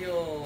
哟